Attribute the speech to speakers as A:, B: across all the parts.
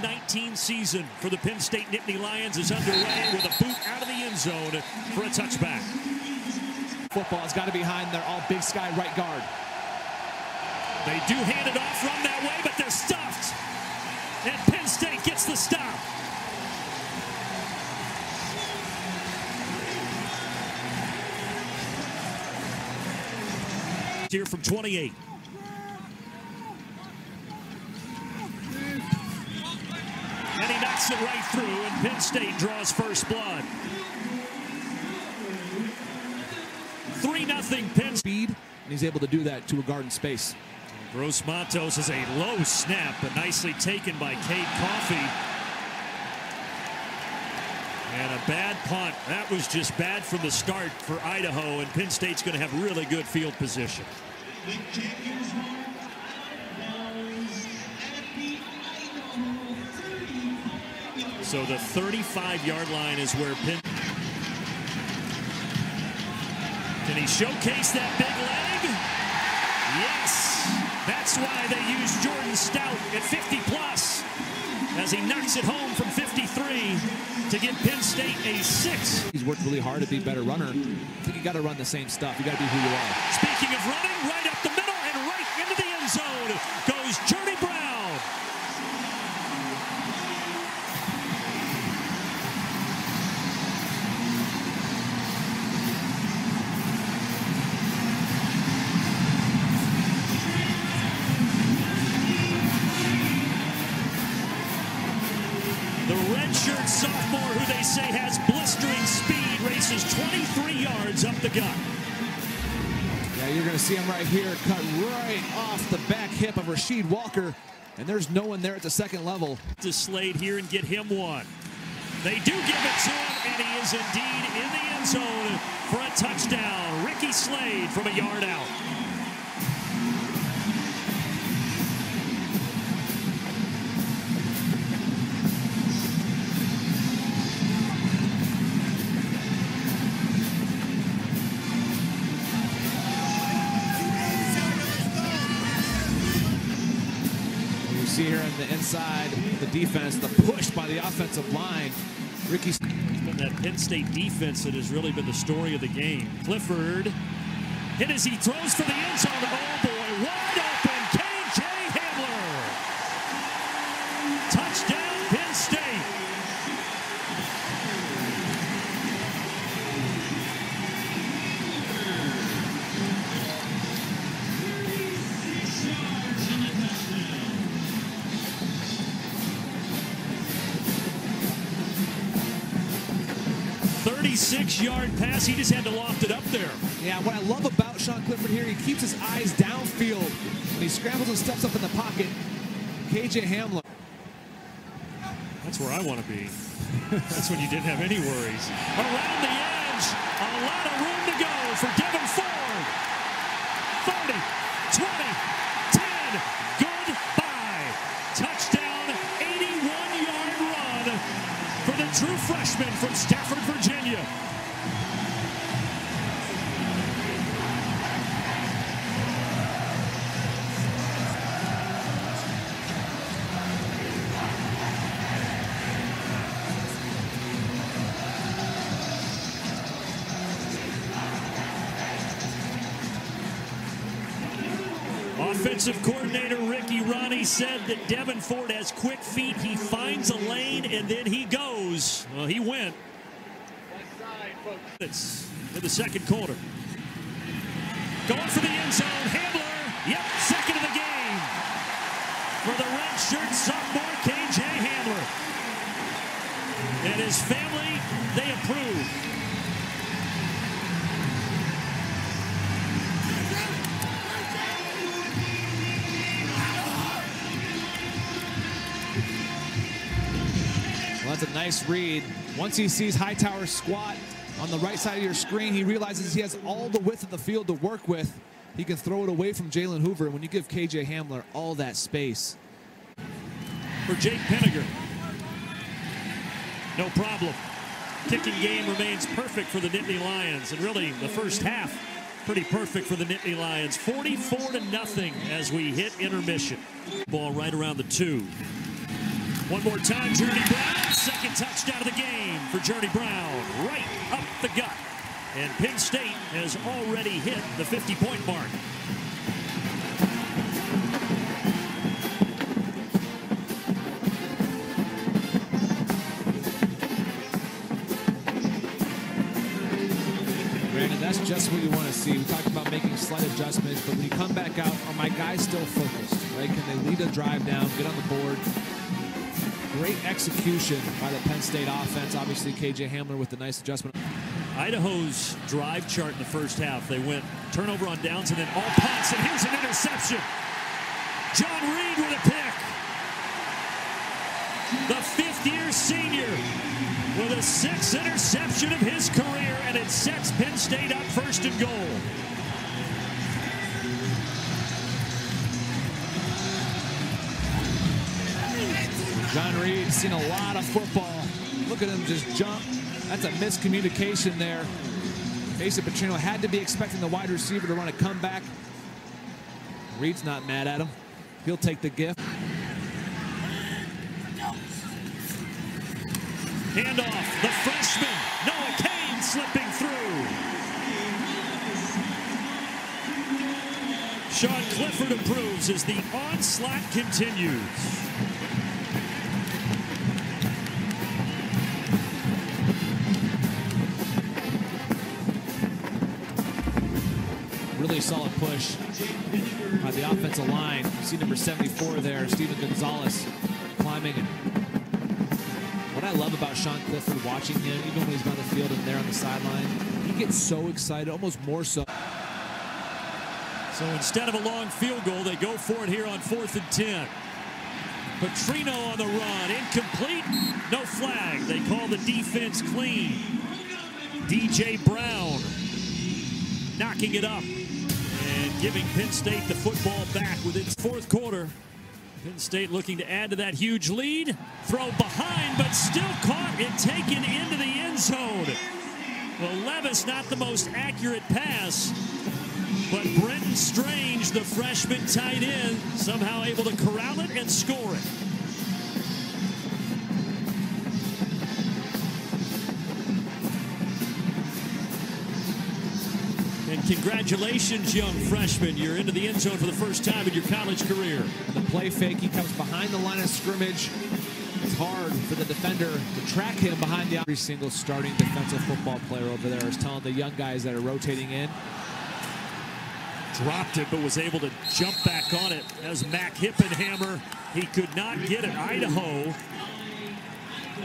A: 2019 season for the Penn State Nittany Lions is underway with a boot out of the end zone for a touchback.
B: Football has got to be behind their all Big Sky right guard.
A: They do hand it off, run that way, but they're stuffed. And Penn State gets the stop. Here from 28. And knocks it right through, and Penn State draws first blood. 3 0 Penn
B: State, and he's able to do that to a garden space.
A: Gross Matos is a low snap, but nicely taken by Cade Coffey. And a bad punt. That was just bad from the start for Idaho, and Penn State's going to have really good field position. So the 35-yard line is where Penn... Can he showcase that big leg? Yes. That's why they use Jordan Stout at 50 plus as he knocks it home from 53 to give Penn State a six.
B: He's worked really hard to be a better runner. I think you got to run the same stuff. You got to be who you are.
A: Speaking of running, right 23 yards up the gut.
B: Yeah, you're going to see him right here, cut right off the back hip of Rasheed Walker. And there's no one there at the second level.
A: To Slade here and get him one. They do give it to him, and he is indeed in the end zone for a touchdown. Ricky Slade from a yard out.
B: On the inside, the defense, the push by the offensive line. Ricky
A: It's been that Penn State defense that has really been the story of the game. Clifford hit as he throws for the end zone. Yard pass. He just had to loft it up there.
B: Yeah, what I love about Sean Clifford here, he keeps his eyes downfield. When he scrambles and steps up in the pocket, KJ Hamler.
A: That's where I want to be. That's when you didn't have any worries. Around the edge, a lot of room to go for Devyn Ford. 30, 20, 10, goodbye. Touchdown, 81-yard run for the true freshman from Stafford, Virginia. Offensive coordinator Ricky Rahne said that Devyn Ford has quick feet. He finds a lane and then he goes. Well, he went. It's in the second quarter. Going for the end zone. Hamler. Yep, second of the game. For the red shirt
B: nice read. Once he sees Hightower squat on the right side of your screen, he realizes he has all the width of the field to work with. He can throw it away from Jalen Hoover when you give KJ Hamler all that space.
A: for Jake Pinegar. No problem. Kicking game remains perfect for the Nittany Lions. And really, the first half, Pretty perfect for the Nittany Lions. 44 to nothing as we hit intermission. Ball right around the two. One more time, Journey. Journey Brown. Right up the gut. And Penn State has already hit the 50-point mark.
B: Brandon, that's just what you want to see. We talked about making slight adjustments, but when you come back out, are my guys still focused? Right? Can they lead a drive down, get on the board? Great execution by the Penn State offense. Obviously, KJ Hamler with the nice adjustment.
A: Idaho's drive chart in the first half. They went turnover on downs and then all punts, and here's an interception. John Reid with a pick. The fifth-year senior with a sixth interception of his career, and it sets Penn State up first and goal.
B: John Reid seen a lot of football. Look at him just jump. That's a miscommunication there. Mason Petrino had to be expecting the wide receiver to run a comeback. Reid's not mad at him. He'll take the gift.
A: Handoff, the freshman, Noah Cain slipping through. Sean Clifford approves as the onslaught continues.
B: Really solid push by the offensive line. You see number 74 there, Steven Gonzalez climbing. And what I love about Sean Clifford watching him, even when he's on the field and there on the sideline, he gets so excited, almost more so.
A: So instead of a long field goal, they go for it here on fourth and 10. Petrino on the run, incomplete, no flag. They call the defense clean. DJ Brown knocking it up giving Penn State the football back with its fourth quarter. Penn State looking to add to that huge lead. Throw behind, but still caught and taken into the end zone. Well, Levis not the most accurate pass, but Brenton Strange, the freshman tight end, somehow able to corral it and score it. Congratulations, young freshman. You're into the end zone for the first time in your college career.
B: The play fake, he comes behind the line of scrimmage. It's hard for the defender to track him behind the every single starting defensive football player over there is telling the young guys that are rotating in.
A: Dropped it, but was able to jump back on it as Mac Hippenhammer. He could not get it. Idaho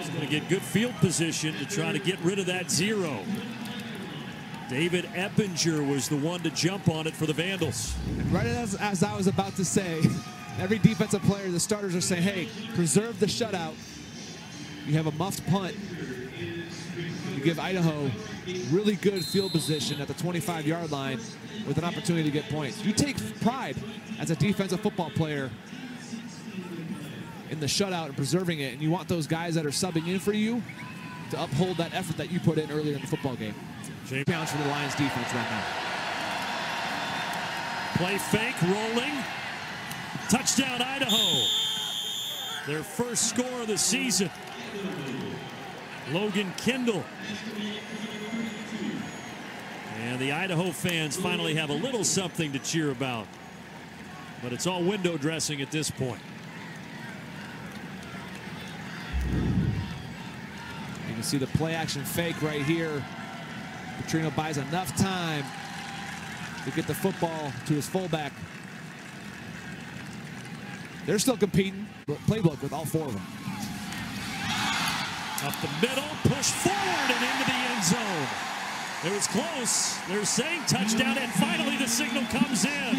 A: is going to get good field position to try to get rid of that zero. David Eppinger was the one to jump on it for the Vandals.
B: Right as, as I was about to say, every defensive player, the starters are saying, hey, preserve the shutout. You have a muffed punt. You give Idaho really good field position at the 25-yard line with an opportunity to get points. You take pride as a defensive football player in the shutout and preserving it, and you want those guys that are subbing in for you to uphold that effort that you put in earlier in the football game.
A: James.
B: Pounds for the Lions defense right now.
A: Play fake, rolling. Touchdown, Idaho. Their first score of the season. Logan Kendall. And the Idaho fans finally have a little something to cheer about. But it's all window dressing at this point.
B: You can see the play action fake right here. Petrino buys enough time to get the football to his fullback. They're still competing. Playbook with all four of them.
A: Up the middle, push forward and into the end zone. It was close. They're saying touchdown, and finally the signal comes in.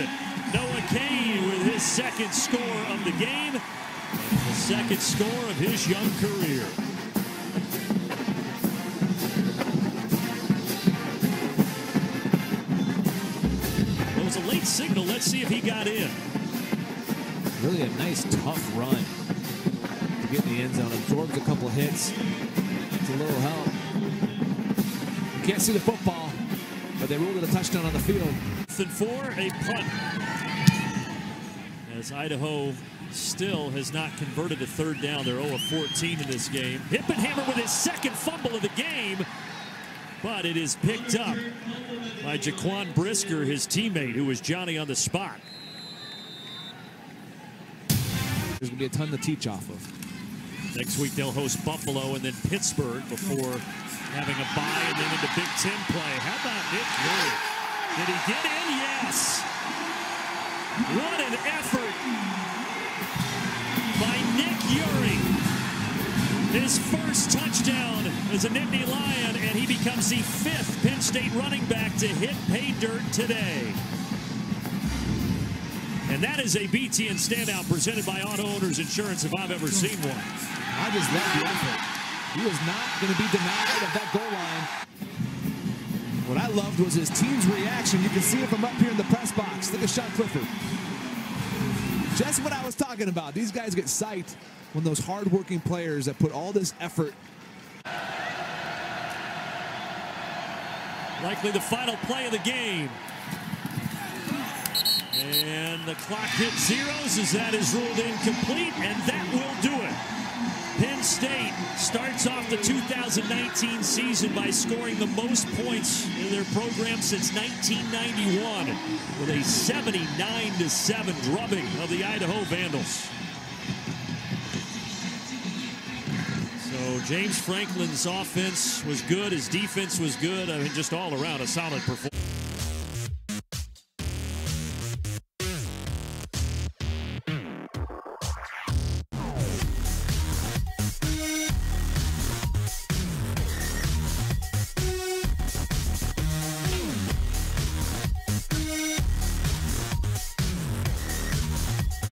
A: Noah Cain with his second score of the game, the second score of his young career. Was a late signal. Let's see if he got in.
B: Really a nice, tough run to get in the end zone. Absorbs a couple hits. It's a little help. You can't see the football. but they ruled it a touchdown on the field.
A: And for a punt. As Idaho still has not converted a third down. They're 0 of 14 in this game. Hippenhammer with his second fumble of the game, but it is picked up by Jaquan Brisker, his teammate, who was Johnny on the spot.
B: There's going to be a ton to teach off of.
A: Next week they'll host Buffalo and then Pittsburgh before having a bye and then into Big Ten play. How about Nick Murray? Did he get in? Yes. What an effort by Nick Uhring. His first touchdown as a Nittany Lion, and he becomes the fifth Penn State running back to hit pay dirt today. And that is a BTN standout presented by Auto Owners Insurance if I've ever seen one.
B: I just love the effort. He was not going to be denied at that goal line. What I loved was his team's reaction. You can see it from up here in the press box. Look at Sean Clifford. Just what I was talking about. These guys get psyched when those hardworking players that put all this effort.
A: Likely the final play of the game. And the clock hits zeros as that is ruled incomplete, and that will do it. Penn State starts off the 2019 season by scoring the most points in their program since 1991 with a 79-7 drubbing of the Idaho Vandals. James Franklin's offense was good, his defense was good, I mean just all around a solid performance.